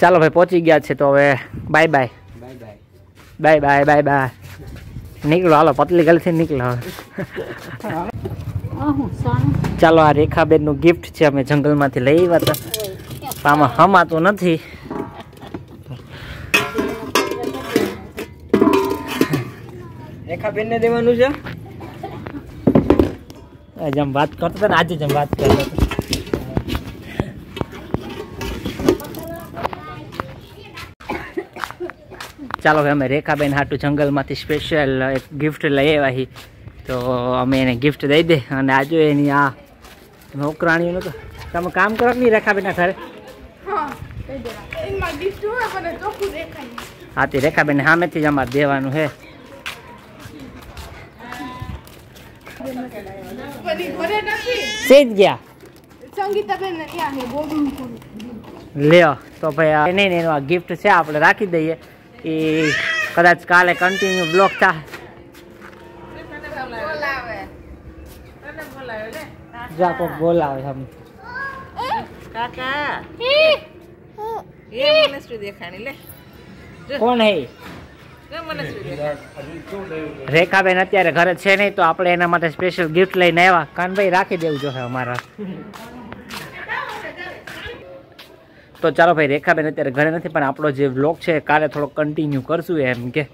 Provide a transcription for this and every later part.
ચાલો ભાઈ પહોંચી ગયા છે તો હવે bye bye bye bye bye bye bye નીકળો હાલો પતલી ગલથી નીકળો. ચાલો આ રેખાબેનનું ગિફ્ટ છે અમે જંગલમાંથી લઈ આવ્યા હતા. આમાં હમાતું નથી. રેખાબેનને દેવાનું છે? આજે વાત કરતો ને આજે જ વાત કરતો ચાલો હવે અમે રેખાબેન હાટું જંગલમાંથી સ્પેશિયલ એક ગિફ્ટ લઈ આવ્યા તો અમે એને ગિફ્ટ દઈ દે અને આજુ એની આ નોકરાણીઓનું તો તમે કામ કરો નહીં રેખાબેનના ઘરે? હા તે રેખાબેન સામેથી જ અમારે દેવાનું છે સેજ ગયા? લ્યો તો ભાઈ નહીં એનું આ ગિફ્ટ છે આપણે રાખી દઈએ. એ કદાચ કાલે કન્ટિન્યુ બ્લોક થાય. જા કોક બોલાવે હમ. કાકા. એ મને શું દેખાણી લે. કોણ હે? રેખાબેન અત્યારે ઘરે છે નહીં તો આપણે એના માટે સ્પેશિયલ ગિફ્ટ લઈને આવ્યા. કાનભાઈ રાખી દેવું જોઈએ અમારા. તો ચાલો ભાઈ, રેખાબેન અત્યારે ઘરે નથી, પણ આપણો જે વ્લોગ છે, કાલે થોડો કન્ટિન્યુ કરશું એમ કે.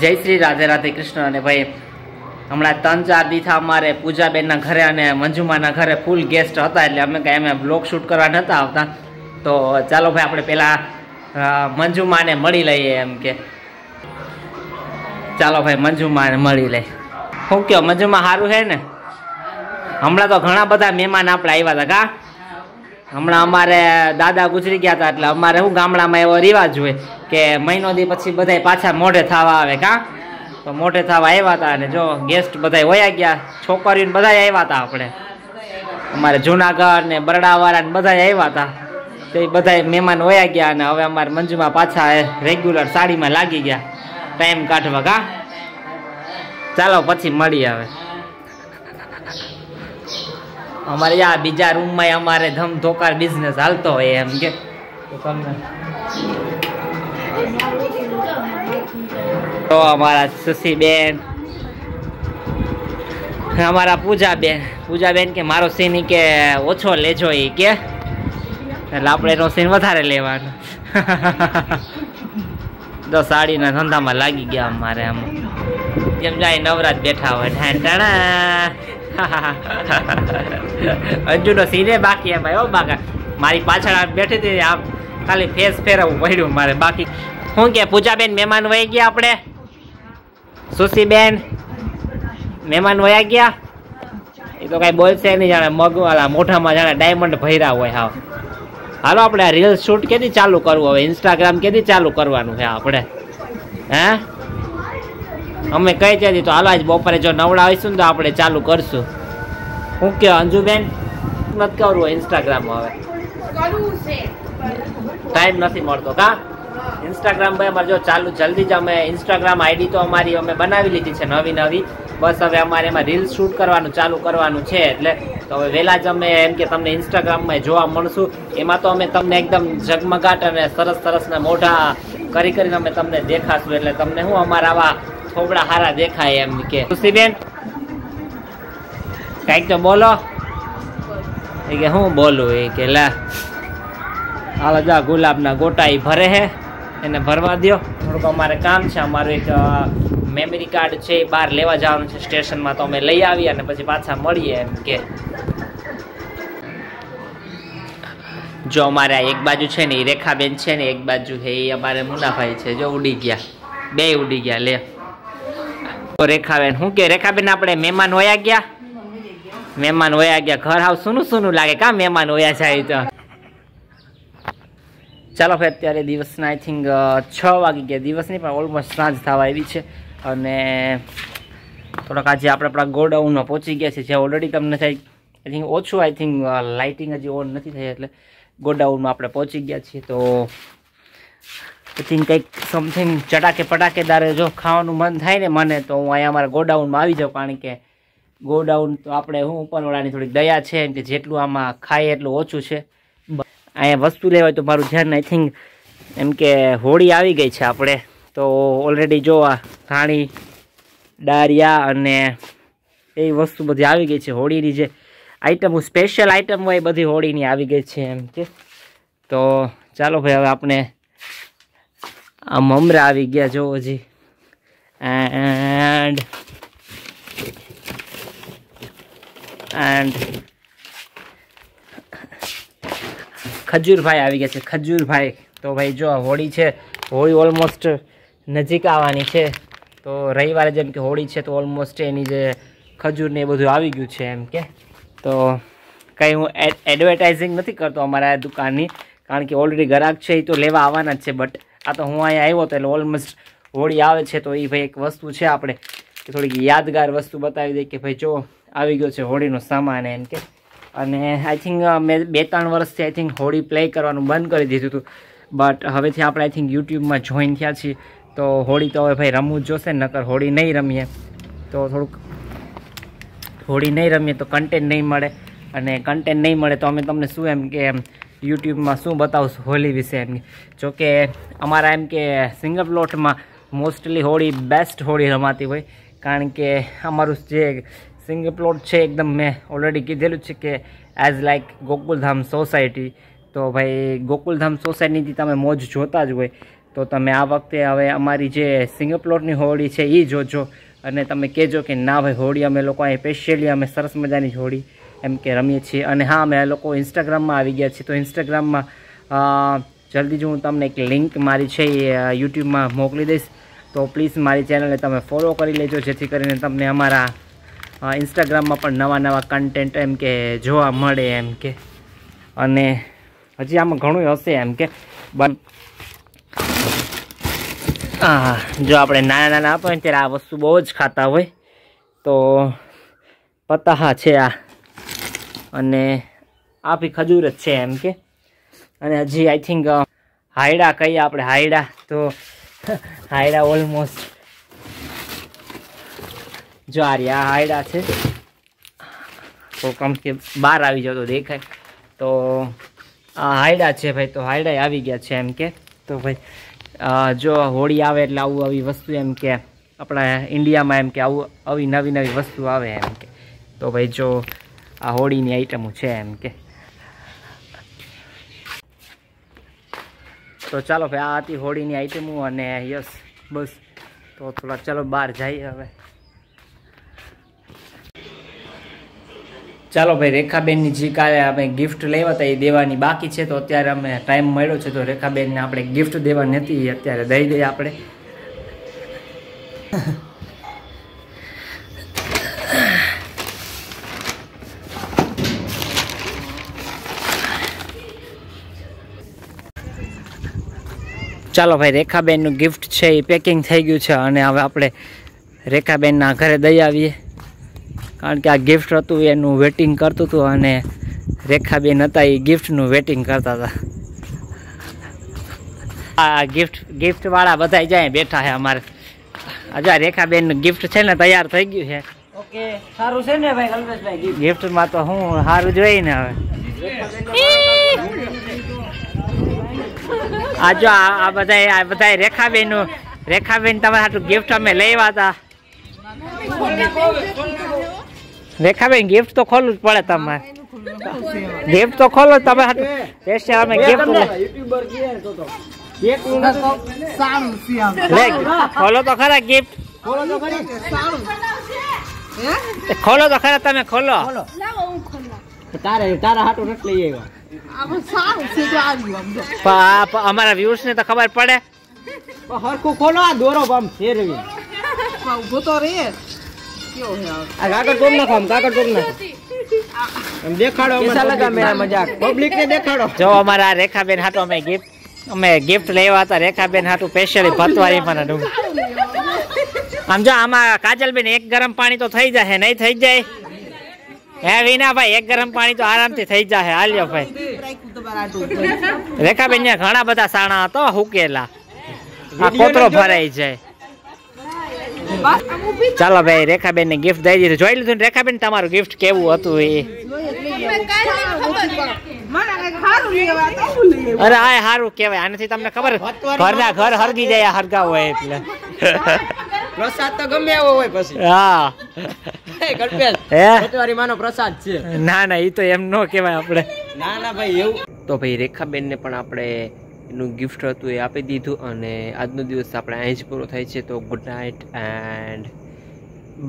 જય શ્રી રાધે રાધે કૃષ્ણ. અને ભાઈ, હમણાં ત્રણ ચાર દીથા અમારે પૂજાબેનના ઘરે અને મંજુમાના ઘરે ફૂલ ગેસ્ટ હતા, એટલે અમે કાંઈ અમે બ્લોગ શૂટ કરવા નહોતા આવતા. તો ચાલો ભાઈ, આપણે પહેલાં મંજુમાને મળી લઈએ એમ કે. ચાલો ભાઈ, મંજુમાને મળી લઈએ. શું કહો, મંજુમા સારું છે ને? હમણાં તો ઘણા બધા મહેમાન આપણે આવ્યા હતા કા? હમણાં અમારે દાદા ગુજરી ગયા હતા એટલે અમારે શું ગામડામાં એવો રિવાજ હોય કે મહિનો દી પછી બધા પાછા મોઢે થવા આવે કા? તો મોઢે થવા આવ્યા હતા અને જો ગેસ્ટ બધા વયા ગયા. છોકરીઓને બધા આવ્યા હતા આપણે. અમારે જુનાગઢ ને બરડાવાળા ને બધા આવ્યા હતા. તો એ બધા મહેમાન વયા ગયા અને હવે અમારે મંજુમાં પાછા રેગ્યુલર સાડીમાં લાગી ગયા. ટાઈમ કાઢવા કા? ચાલો પછી મળીએ હવે. અમારે આ બીજા રૂમમાં અમારે ધમધોકાર બિઝનેસ હાલતો હોય એમ કે. તમને તો અમારા સુશીબેન અમારા પૂજાબેન. પૂજાબેન કે મારો સીન કે ઓછો લેજો એ કે. એટલે આપણે એનો સીન વધારે લેવાનો. તો સાડીના ધંધામાં લાગી ગયા અમારે આમ. જેમ જાય નવરાત બેઠા હોય ઠાણ ટાણા. અંજુનો સીને બાકી એમ ભાઈ ઓ બાકા મારી પાછળ બેઠી હતી, આમ ખાલી ફેસ ફેરવવું પડ્યું મારે, બાકી શું કે, પૂજાબેન મહેમાન વહી ગયા આપણે? સુશીબેન મહેમાન વયા ગયા? એ તો કઈ બોલશે નહીં, જાણે મગ મોઢામાં જાણે ડાયમંડ ભર્યા હોય, હા. હાલો આપણે રીલ શૂટ કેદી ચાલુ કરવું, હવે ઇન્સ્ટાગ્રામ કેદી ચાલુ કરવાનું છે આપણે? હે? અમે કહી દીધી તો હાલો આજ બપોરે જો નવડા આવીશું ને તો આપણે ચાલુ કરશું. હું કે અંજુબેન? નથી કરવું ઇન્સ્ટાગ્રામ હવે. ટાઈમ નથી મળતો, કા? ઇન્સ્ટાગ્રામ ભાઈ અમારે જો ચાલુ જલ્દી જ અમે ઇન્સ્ટાગ્રામ આઈડી તો અમારી અમે બનાવી લીધી છે નવી નવી. બસ હવે અમારે એમાં રીલ્સ શૂટ કરવાનું, ચાલુ કરવાનું છે એટલે તો હવે વહેલા જ અમે એમ કે તમને ઇન્સ્ટાગ્રામમાં જોવા મળશું. એમાં તો અમે તમને એકદમ ઝગમગાટ અને સરસ સરસના મોઢા કરી કરીને અમે તમને દેખાશું. એટલે તમને હું અમારા આવા થોબડા હારા દેખાય એમ કે. ખુશીબેન કાંઈક તો બોલો. એ કે હું બોલું? એ કે, લા, હાલો જા ગુલાબના ગોટા એ ભરે હે, એને ભરવા દ્યો. થોડુંક અમારે કામ છે, અમારું એક મેમરી કાર્ડ છે, એ બહાર લેવા જવાનું છે, સ્ટેશનમાં તો અમે લઈ આવીએ અને પછી પાછા મળીએ એમ કે. જો અમારે આ એક બાજુ છે ને એ રેખાબેન છે ને, એક બાજુ છે એ અમારે મુનાભાઈ છે. જો ઉડી ગયા. બે ઉડી ગયા, લે. તો રેખાબેન શું કે રેખાબેન, આપણે મહેમાન વયા ગયા? મહેમાન વયા ગયા. ઘર હાવ સુનું સુનું લાગે. કા મહેમાન વયા જાય તો? ચાલો ભાઈ અત્યારે દિવસના આઈ થિંક છ વાગી ગયા. દિવસની પણ ઓલમોસ્ટ સાંજ થવા આવી છે. અને થોડાક આજે આપણે આપણા ગોડાઉનમાં પહોંચી ગયા છે જ્યાં ઓલરેડી તમને થાય આઈ થિંક ઓછું આઈ થિંક લાઇટિંગ હજી ઓન નથી થઈ, એટલે ગોડાઉનમાં આપણે પહોંચી ગયા છીએ. તો થિંક કંઈક સમથિંગ ચટાકે પટાકેદાર જો ખાવાનું મન થાય ને મને, તો હું અહીંયા અમારા ગોડાઉનમાં આવી જાઉં, કારણ કે ગોડાઉન તો આપણે હું ઉપરવાળાની થોડીક દયા છે, એમ કે જેટલું આમાં ખાય એટલું ઓછું છે. અહીંયા વસ્તુ લેવાય તો મારું ધ્યાન આઈ થિંક એમ કે હોળી આવી ગઈ છે આપણે. તો ઓલરેડી જો આ ધાણી ડારિયા અને એ વસ્તુ બધી આવી ગઈ છે, હોળીની જે આઈટમ સ્પેશિયલ આઈટમ હોય એ બધી હોળીની આવી ગઈ છે, એમ કે. તો ચાલો ભાઈ, હવે આપણે આ મમરા આવી ગયા જો. હજી એન્ડ એન્ડ ખજૂરભાઈ આવી ગયા છે, ખજૂરભાઈ. તો ભાઈ જો હોળી છે, હોળી ઓલમોસ્ટ નજીક આવવાની છે. તો રવિવારે જેમ કે હોળી છે, તો ઓલમોસ્ટ એની જે ખજૂર ને એ બધું આવી ગયું છે એમ કે. તો કંઈ હું એડવર્ટાઇઝિંગ નથી કરતો અમારા દુકાનની, કારણ કે ઓલરેડી ગ્રાહક છે, એ તો લેવા આવવાના જ છે બટ આ તો હું અહીંયા આવ્યો તો એટલે ઓલમોસ્ટ હોળી આવે છે તો એ ભાઈ એક વસ્તુ છે આપણે થોડીક યાદગાર વસ્તુ બતાવી દઈએ કે ભાઈ જો આવી ગયો છે હોળીનો સામાન એમ કે. અને આઈ થિંક મેં બે ત્રણ વર્ષથી આઈ થિંક હોળી પ્લે કરવાનું બંધ કરી દીધું હતું. બટ હવેથી આપણે આઈ થિંક યુટ્યુબમાં જોઈન થયા છીએ. તો હોળી તો હવે ભાઈ રમવું જ જોશે, નકર હોળી નહીં રમીએ. તો થોડુંક હોળી નહીં રમીએ તો કન્ટેન્ટ નહીં મળે. અને કન્ટેન્ટ નહીં મળે તો અમે તમને શું એમ કે એમ યુટ્યુબમાં શું બતાવશું હોળી વિશે એમ જોકે અમારા એમ કે સિંગલ પ્લોટમાં મોસ્ટલી હોળી બેસ્ટ હોળી રમાતી હોય. કારણ કે અમારું જે સિંગલ પ્લોટ છે, એકદમ મેં ઓલરેડી કીધેલું છે કે એઝ લાઇક ગોકુલધામ સોસાયટી તો ભાઈ, ગોકુલધામ સોસાયટીથી તમે મોજ જોતા જ હોય. તો તમે આ વખતે હવે અમારી જે સિંગલ પ્લોટની હોળી છે એ જોજો. અને તમે કહેજો કે ના ભાઈ, હોળી અમે લોકો અહીં સ્પેશિયલી અમે સરસ મજાની હોળી એમ કે રમીએ છીએ. અને હા, અમે લોકો ઇન્સ્ટાગ્રામમાં આવી ગયા છીએ. તો ઇન્સ્ટાગ્રામમાં જલ્દી જ હું તમને એક લિંક મારી છે એ યુટ્યુબમાં મોકલી દઈશ. તો પ્લીઝ મારી ચેનલને તમે ફોલો કરી લેજો, જેથી કરીને તમને અમારા ઇન્સ્ટાગ્રામમાં પણ નવા નવા કન્ટેન્ટ એમ કે જોવા મળે એમ કે. અને હજી આમાં ઘણું હશે એમ કે. બન જો આપણે નાના નાના આપણે ત્યારે આ વસ્તુ બહુ જ ખાતા હોય. તો પતાહા છે આ. અને આ બી ખજૂર જ છે એમ કે. અને હજી આઈ થિંક હાયડા કહીએ આપણે, હાયડા તો હાયડા ઓલમોસ્ટ જો આ રહ્યા, હાયડા છે. તો કમ કે બહાર આવી જાવ તો દેખાય. તો આ હાયડા છે ભાઈ, તો હાયડા આવી ગયા છે એમ કે. તો ભાઈ જો હોળી આવે એટલે આવું આવી વસ્તુ એમ કે, આપણા ઇન્ડિયામાં એમ કે આવું, આવી નવી નવી વસ્તુ આવે એમ કે. તો ભાઈ, જો આ હોળીની આઈટમો છે એમ કે. તો ચાલો ભાઈ, આ હતી હોળીની આઈટમો અને યસ, બસ. તો થોડા, ચાલો બહાર જઈએ હવે. ચાલો ભાઈ, રેખાબેનની જે કાલે અમે ગિફ્ટ લેવા હતા એ દેવાની બાકી છે, તો અત્યારે અમે ટાઈમ મળ્યો છે, તો રેખાબેનને આપણે ગિફ્ટ દેવાની હતી અત્યારે દઈ દઈએ આપણે. ચાલો ભાઈ રેખાબેનનું ગિફ્ટ છે એ પેકિંગ થઈ ગયું છે અને હવે આપણે રેખાબેનના ઘરે દઈ આવીએ. કારણ કે આ ગિફ્ટ હતું એનું વેટિંગ કરતું હતું અને રેખાબેન હતા એ ગિફ્ટનું વેટિંગ કરતા હતા. આ ગિફ્ટ ગિફ્ટવાળા બધા જાય બેઠા છે અમારે. હજુ રેખાબેનનું ગિફ્ટ છે ને તૈયાર થઈ ગયું છે. ઓકે સારું છે ને ભાઈ કલ્પેશભાઈ ગિફ્ટમાં તો હું સારું જોઈ ને હવે. આ જો આ બધા આ બધા રેખાબેન રેખાબેન તમારે હાટું ગિફ્ટ અમે લેવા હતા. રેખાબેન ગિફ્ટ તો ખોલવું જ પડે તમારે. ગિફ્ટ તો ખોલો તમે હાટું પેશે અમે ગિફ્ટ ખોલો તો ખરા ગિફ્ટ બોલો તો ખરી. ખોલો તો ખરા તમે ખોલો. બોલો લાવો હું ખોલા તારે તારા હાટું નથી લઈ આવ્યા. અમારા વ્યુઅર્સ ને તો ખબર પડે. હરખું ખોલો આ દોરો આમ ફેરવી. ઊભો તો રે નાખો નાખો. દેખાડો કેસા મજાક? પબ્લિક ને દેખાડો. જો અમારા રેખાબેન હાટુ અમે ગિફ્ટ અમે ગિફ્ટ લેવા હતા રેખાબેન હાટુ સ્પેશિયલી ભતવારી મને ડુંગ આમ જો આમાં કાજલબેન એક ગરમ પાણી તો થઈ જાય નહીં થઈ જાય? હે વિના ભાઈ એક ગરમ પાણી તો આરામથી થઈ જાય હાલ્યો ભાઈ. રેખાબેન ને ઘણા બધા સાણા હતો હુકેલા. આ કોતરો ભરાઈ જાય. ચાલો ભાઈ રેખાબેન ને ગિફ્ટ દઈ દીધું. જોઈ લીધું રેખાબેન તમારું ગિફ્ટ કેવું હતું એ. અરે આ સારું કેવાય આનાથી તમને ખબર ઘરના ઘર હરગી જાય હરગાવ હોય એટલે. પ્રસાદ તો ગમે એવો હોય પછી. હા. હે, હે માનો પ્રસાદ છે. ના ના એ તો એમ નો કહેવાય આપણે. ના ના ભાઈ એવું. તો ભાઈ રેખાબેનને પણ આપણે એનું ગિફ્ટ હતું એ આપી દીધું અને આજનો દિવસ આપણે અહીં જ પૂરો થાય છે. તો good night and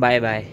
bye bye